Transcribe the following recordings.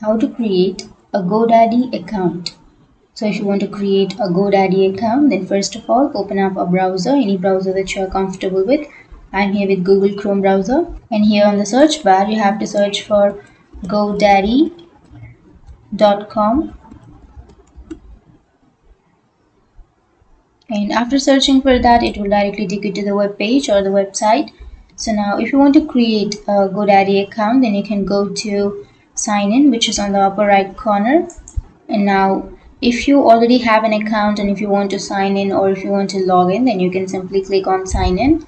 how to create a GoDaddy account. So if you want to create a GoDaddy account, then first of all, open up a browser, any browser that you are comfortable with. I'm here with Google Chrome browser. And here on the search bar, you have to search for GoDaddy.com. And after searching for that, it will directly take you to the web page or the website. So now if you want to create a GoDaddy account, then you can go to sign in which is on the upper right corner. And now if you already have an account and if you want to sign in or if you want to log in then you can simply click on sign in.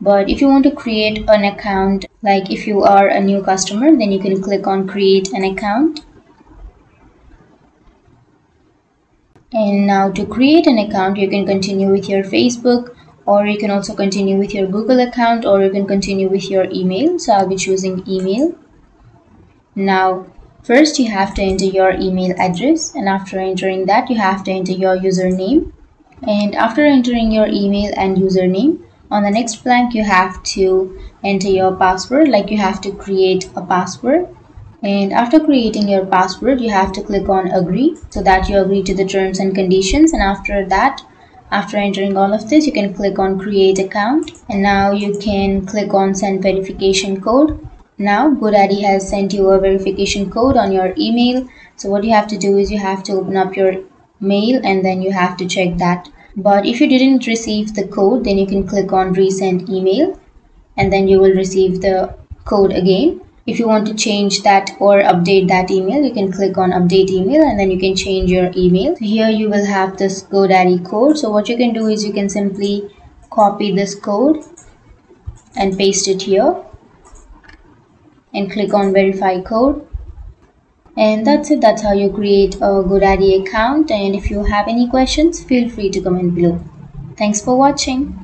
But if you want to create an account like if you are a new customer then you can click on create an account. And now to create an account you can continue with your Facebook or you can also continue with your Google account or you can continue with your email. So I'll be choosing email now, first you have to enter your email address and after entering that you have to enter your username. And after entering your email and username, on the next blank you have to enter your password like you have to create a password. And after creating your password you have to click on agree so that you agree to the terms and conditions. And after that after entering all of this you can click on create account. And now you can click on send verification code now GoDaddy has sent you a verification code on your email. So what you have to do is you have to open up your mail and then you have to check that. But if you didn't receive the code, then you can click on resend email and then you will receive the code again. If you want to change that or update that email, you can click on update email and then you can change your email. Here you will have this GoDaddy code. So what you can do is you can simply copy this code and paste it here and click on verify code. And that's it. That's how you create a GoDaddy account. And if you have any questions feel free to comment below. Thanks for watching